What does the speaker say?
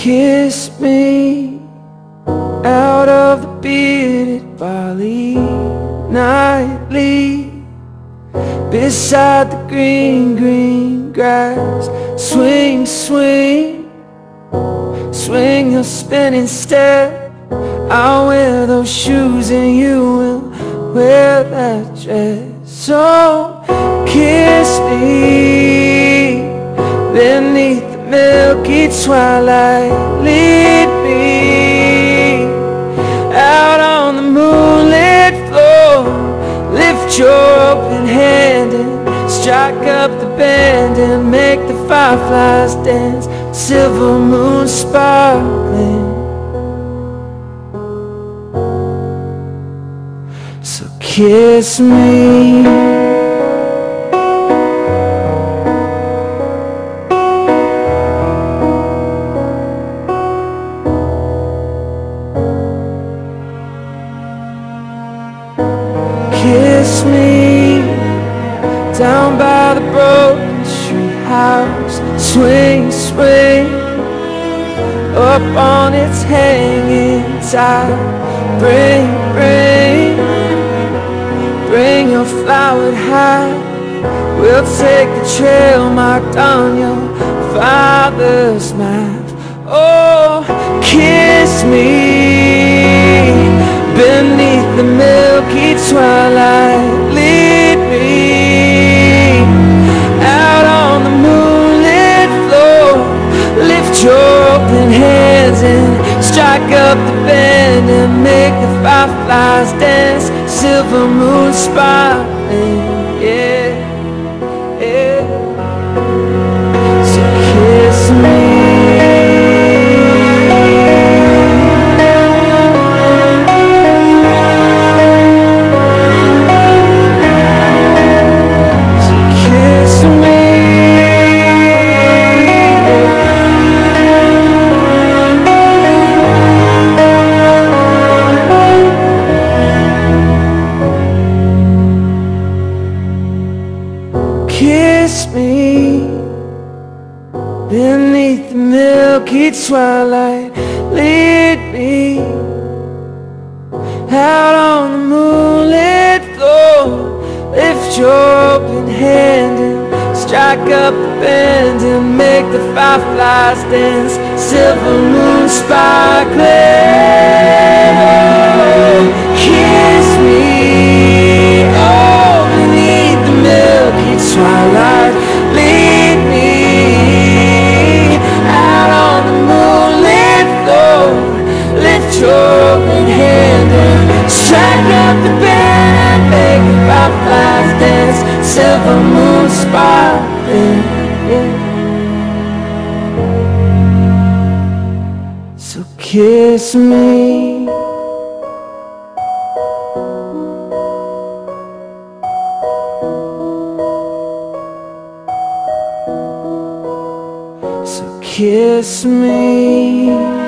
kiss me out of the bearded barley nightly beside the green, green grass. Swing, swing, swing your spinning step. I'll wear those shoes and you will wear that dress. So the milky twilight. Lead me out on the moonlit floor. Lift your open hand and strike up the band and make the fireflies dance. Silver moon sparkling. So kiss me. Down by the broken tree house. Swing, swing up on its hanging tide. Bring, bring, bring your flowered hat. We'll take the trail marked on your father's map. Oh, kiss me strike up the band and make the fireflies dance. Silver moon sparkling, yeah. Beneath the milky twilight. Lead me out on the moonlit floor. Lift your open hand and strike up the band and make the fireflies dance. Silver moon sparkling. Kiss me. So kiss me.